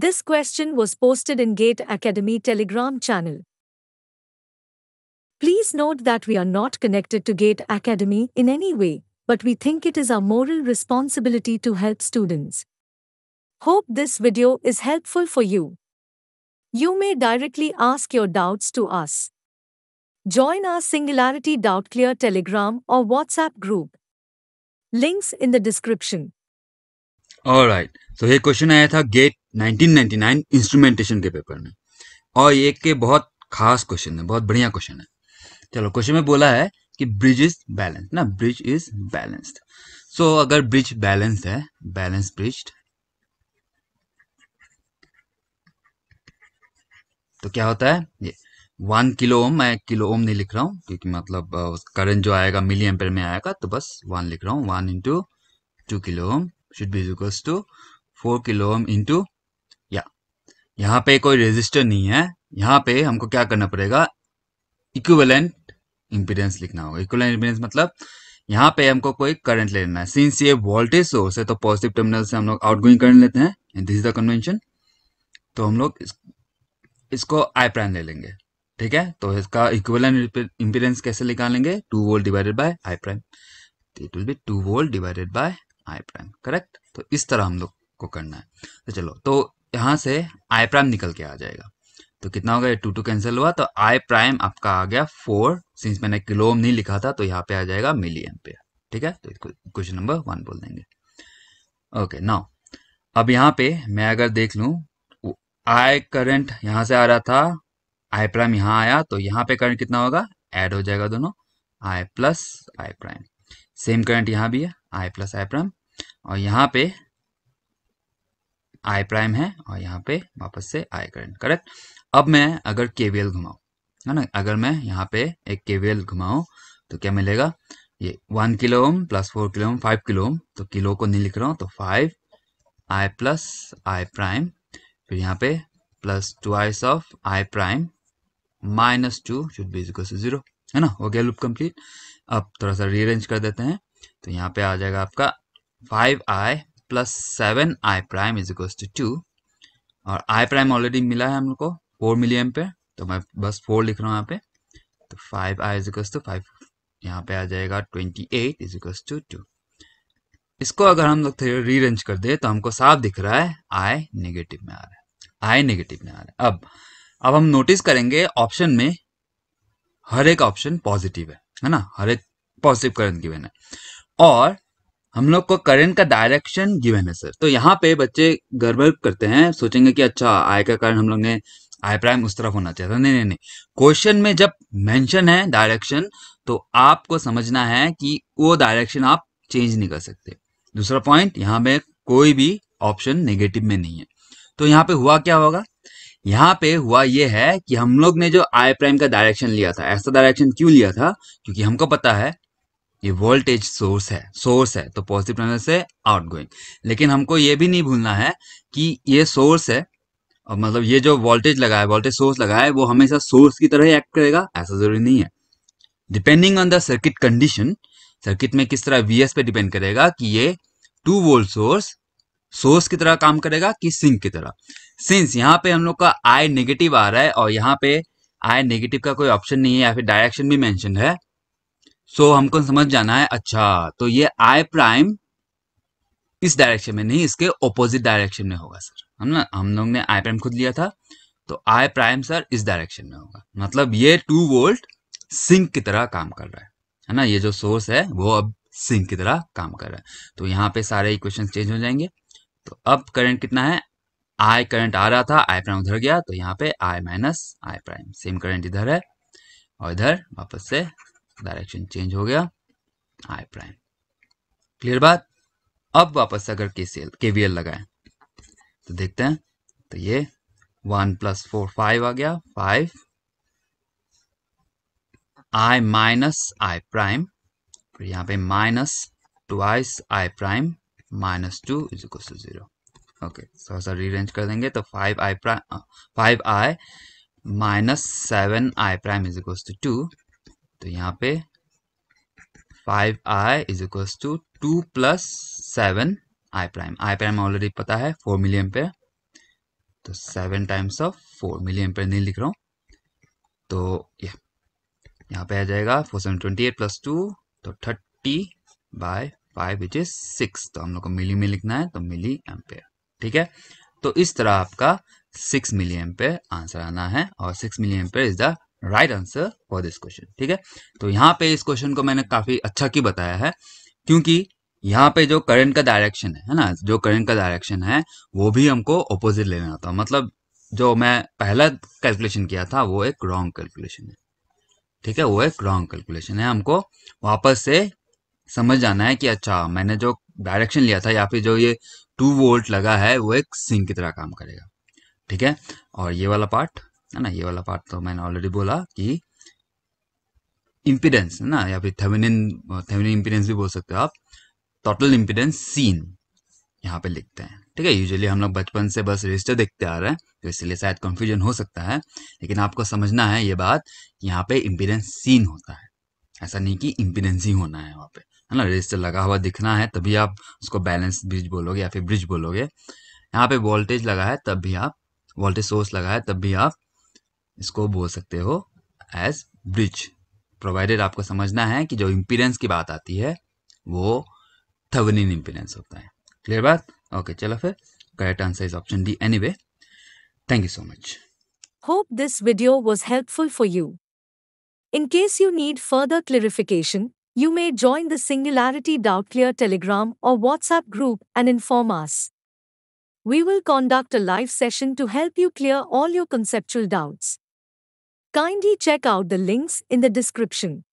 This question was posted in Gate Academy Telegram channel. Please note that we are not connected to Gate Academy in any way, but we think it is our moral responsibility to help students. Hope this video is helpful for you. You may directly ask your doubts to us. Join our Singularity Doubt Clear Telegram or WhatsApp group. Links in the description. Alright तो ये question आया था gate 1999 instrumentation के paper में। और ये के बहुत खास क्वेश्चन है, बहुत बढ़िया क्वेश्चन है। चलो क्वेश्चन में बोला है कि ब्रिज इज़ बैलेंस ना ब्रिज इज़ बैलेंस्ड सो अगर ब्रिज बैलेंस है बैलेंस ब्रिज तो क्या होता है? ये वन किलो ओम, मैं किलो ओम नहीं लिख रहा हूँ, क्योंकि मतलब करंट जो आएगा मिली एम्पेयर में आएगा तो बस वन लिख रहा हूँ। One into two kilo ohm. Should be equals to four kilo ohm into या यहाँ पे कोई रेजिस्टर नहीं है. यहाँ पे हमको क्या करना पड़ेगा? इक्विवेलेंट इंपीडेंस लिखना होगा. इक्विवेलेंट इंपीडेंस मतलब यहाँ पे हमको कोई करंट लेना है. सिंस ये वोल्टेज सोर्स है तो पॉजिटिव टर्मिनल से हम लोग आउटगोइंग करंट लेते हैं. दिस इज़ द कन्वेंशन तो हम लोग इस, इसको आई प्राइम ले लेंगे. ठीक है? तो इसका इक्विवेलेंट इंपीडेंस कैसे निकालेंगे? Two volt divided by I prime it will be two volt divided by I prime correct तो इस तरह हम लोग को करना है। तो चलो तो यहाँ से आई प्राइम निकल के आ जाएगा। तो कितना होगा टू टू कैंसिल हुआ तो आई प्राइम आपका आ गया फोर सिंस मैंने किलो नहीं लिखा था तो यहाँ पे आ जाएगा मिली एम्पेयर ठीक है? तो क्वेश्चन नंबर वन बोल देंगे। ओके नाउ अब यहाँ पे मैं अगर देख लू आई करंट यहाँ से आ रहा था आई प्राइम यहाँ आया तो यहाँ पे करंट कितना होगा? ऐड हो जाएगा दोनों। I plus I prime same current यहाँ भी है आई प्लस आई प्राइम और यहाँ पे आई प्राइम है और यहाँ पे वापस से आई करंट करेक्ट अब मैं अगर केवीएल घुमाऊं, है ना? अगर मैं यहाँ पे एक केवीएल घुमाऊं तो क्या मिलेगा? ये one kilo ohm plus four kilo ohm five kilo ohm तो किलो को नहीं लिख रहा हूँ तो five I plus I prime फिर यहाँ पे plus twice of I prime minus two should be equal to zero है ना? हो गया लूप कंप्लीट अब थोड़ा सा रीअरेंज कर देते हैं तो यहाँ पे आ जाएगा आपका five I plus seven I prime is equal to two और आई प्राइम ऑलरेडी मिला है हम लोग को फोर मिली एम पे। तो मैं बस फोर लिख रहा हूँ यहाँ पे। तो five I is equal to five यहाँ पे आ जाएगा twenty eight is equal to two इसको अगर हम लोग रीअरेंज कर दे तो हमको साफ़ दिख रहा है आई नेगेटिव में आ रहा है। आई नेगेटिव में आ रहा है। अब अब हम नोटिस करेंगे ऑप्शन में हर एक ऑप्शन पॉजिटिव है है ना? हर एक पॉजिटिव करंट गिवन है। और हम लोग को करंट का डायरेक्शन गिवन है सर तो यहाँ पे बच्चे गड़बड़ करते हैं, सोचेंगे कि अच्छा आय का कारण हम लोग ने आई प्राइम उस तरफ़ होना चाहिए नहीं नहीं नहीं। क्वेश्चन में जब मेंशन है डायरेक्शन तो आपको समझना है कि वो डायरेक्शन आप चेंज नहीं कर सकते। दूसरा पॉइंट यहाँ पे कोई भी ऑप्शन नेगेटिव में नहीं है। तो यहाँ पे हुआ क्या होगा? यहाँ पे हुआ ये है कि हम लोग ने जो आई प्राइम का डायरेक्शन लिया था, ऐसा डायरेक्शन क्यों लिया था? क्योंकि हमको पता है ये वोल्टेज सोर्स है सोर्स है तो पॉजिटिव टर्मिनल से आउट गोइंग लेकिन हमको ये भी नहीं भूलना है कि ये सोर्स है, और मतलब ये जो वोल्टेज लगा है वोल्टेज सोर्स लगा है, वो हमेशा सोर्स की तरह ही एक्ट करेगा, ऐसा ज़रूरी नहीं है. Depending on the circuit condition circuit में किस तरह वीएस पे डिपेंड करेगा कि ये टू वोल्ट सोर्स सोर्स की तरह काम करेगा कि सिंक की तरह. सिंस यहाँ पे हम लोग का आई नेगेटिव आ रहा है, और यहाँ पे आई नेगेटिव का कोई ऑप्शन नहीं है, या फिर डायरेक्शन भी मेंशन है सो so, हमको समझ जाना है। अच्छा तो ये आई प्राइम इस डायरेक्शन में नहीं इसके ऑपोजिट डायरेक्शन में होगा सर हम ना हम लोग ने आई प्राइम खुद लिया था तो आई प्राइम सर इस डायरेक्शन में होगा। मतलब ये टू वोल्ट सिंक की तरह काम कर रहा है। है ना ये जो सोर्स है वो अब सिंक की तरह काम कर रहा है। तो यहाँ पे सारे इक्वेशन चेंज हो जाएँगे। तो अब करंट कितना है? आई करंट आ रहा था आई प्राइम उधर गया तो यहाँ पे I minus I prime same current इधर है और इधर वापस से डायरेक्शन चेंज हो गया। I prime. क्लियर बात? अब वापस अगर K C L K V L लगाए तो देखते हैं। तो ये वन प्लस फोर फाइव आ गया, five. I minus I prime, फिर यहाँ पे minus two twice I prime, minus two is equal to zero. Okay थोड़ा सा रीअरेंज कर देंगे तो five I prime five I minus seven I prime is equal to two. तो यहाँ पे five I is equals to two plus seven I prime I prime already पता है फोर मिलियन पे। तो seven times of four milli ampere नहीं लिख रहा हूँ। तो ये यहाँ पे आ जाएगा four seven twenty eight plus two तो thirty by five which is six तो हम लोग को मिली में लिखना है तो मिली एम्पेयर ठीक है? तो इस तरह आपका सिक्स मिली एम्पेयर आंसर आना है, और six milli ampere is the right answer for this question ठीक है? तो यहाँ पे इस क्वेश्चन को मैंने काफ़ी अच्छा की बताया है, क्योंकि यहाँ पे जो करंट का डायरेक्शन है ना? जो करंट का डायरेक्शन है, वो भी हमको ऑपोजिट लेना था। मतलब जो मैं पहला कैलकुलेशन किया था, वो एक रॉन्ग कैलकुलेशन है, ठीक है? वो एक रॉन्ग कैलकुलेशन है। हमको वापस से समझ जाना है कि अच्छा मैंने जो डायरेक्शन लिया था, या फिर जो ये टू वोल्ट लगा है, वो एक सिंक की तरह काम करेगा, ठीक है? और ये वाला पार्ट है ना ये वाला पार्ट तो मैंने ऑलरेडी बोला कि इम्पिडेंस है ना या फिर थेमिनिन थेमिनिन इम्पिडेंस भी बोल सकते हो आप टोटल इम्पिडेंस सीन यहाँ पे लिखते हैं ठीक है यूजुअली हम लोग बचपन से बस रजिस्टर देखते आ रहे हैं तो इसलिए शायद कंफ्यूजन हो सकता है लेकिन आपको समझना है ये बात यहाँ पे इम्पिडेंस सीन होता है ऐसा नहीं कि इम्पिडेंस ही होना है वहाँ पे है ना रजिस्टर लगा हुआ दिखना है तभी आप उसको बैलेंस ब्रिज बोलोगे या फिर ब्रिज बोलोगे यहाँ पे वोल्टेज लगा है तब भी आप वोल्टेज सोर्स लगा है तब भी आप इसको बोल सकते हो एज ब्रिज प्रोवाइडेड आपको समझना है कि जो इम्पीडेंस की बात आती है, वो थवनिन इम्पीडेंस होता है. क्लियर बात? ओके चलो फिर. Correct answer is option D any thank you so much hope this video was helpful for you in case you need further clarification you may join the Singularity doubt clear Telegram और WhatsApp group and inform us We will conduct a live session to help you clear all your conceptual doubts. Kindly check out the links in the description.